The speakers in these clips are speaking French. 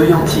会用几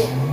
você.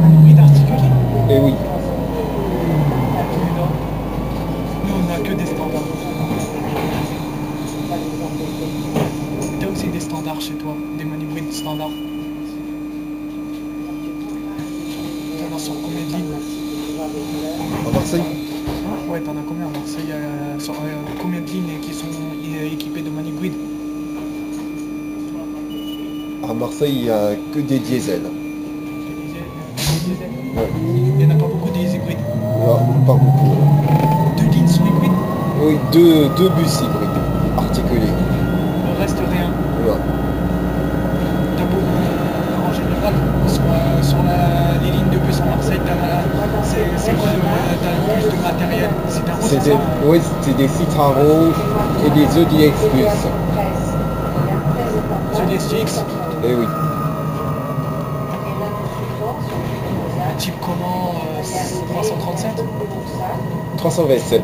Manipules articulés Et oui, Nous, on a que des standards. T'as aussi des standards chez toi, des manipules standards. T'en as sur combien de lignes à Marseille, Ouais, t'en as combien à Marseille euh, sur, euh, Combien de lignes qui sont euh, équipées de manipules à Marseille, il n'y a que des diesels. Ouais. Il n'y en a pas beaucoup des hybrides. Non, pas beaucoup. Deux lignes sont hybrides, Oui, deux, deux bus hybrides articulés. le reste rien. Voilà. T'as beaucoup. En général, sur, euh, sur la- les lignes de bus en Marseille, c'est quoi le, t'as le plus de matériel? C'est des, oui, c'est des Citaro et des EDX. C'est des Et oui, Type comment euh, 337 327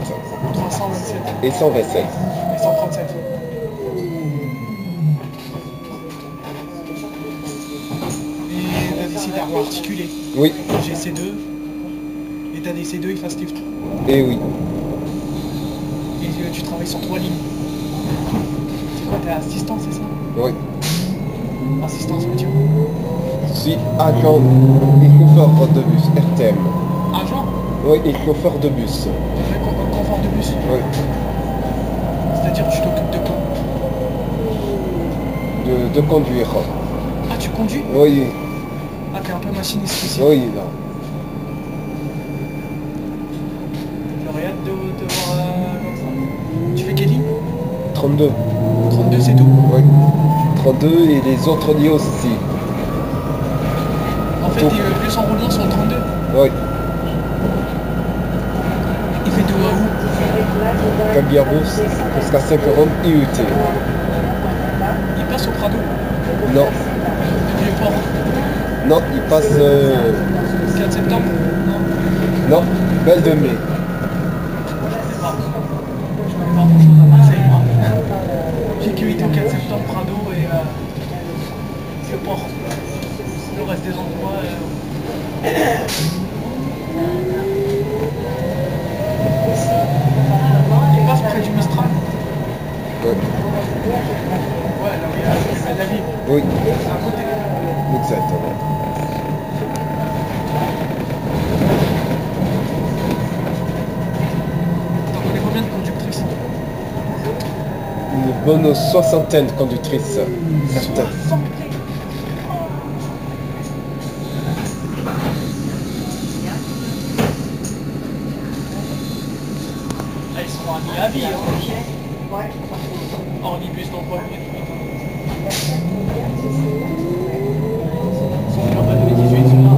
327 et 127. et 137 Et t'as des Citaro articulés. Oui, GC2 et t'as des C2 et Fast Lift. et oui. Et euh, tu travailles sur trois lignes. C'est quoi, t'es assistant, c'est ça? Oui. Assistance. Je suis agent et chauffeur de bus, RTM. Agent Oui, et chauffeur de bus. Confort de bus. Oui, C'est-à-dire tu t'occupes de quoi de, de conduire. Ah, tu conduis Oui, Ah, t'es un peu machiniste ici. oui, là. J'aurais hâte de te voir euh, comme ça. Tu fais quelle ligne? 32. 32, c'est tout? Oui. 32 et les autres aussi. En fait, Tout. t'es euh, plus en roulant sur le 32. Oui. Il fait où à où Cabiarous jusqu'à 5 Rome IUT. Il passe au Prado. Non, Depuis le port. non, il passe. euh, 4 septembre Non non, Belle de Mai. Je. Je connais pas grand chose à Marseille, moi. J'ai que au 4 septembre, Prado Le reste des endroits. euh, Il passe près du Mistral? Ouais. Ouais, là où il y a le Bel Aviv. Oui, C'est à côté. exactement. T'en connais combien de conductrices? Une bonne soixantaine de conductrices. Certaines. Ah, à vie, hein. Ornibus d'emploi Ils sont là-bas de 18,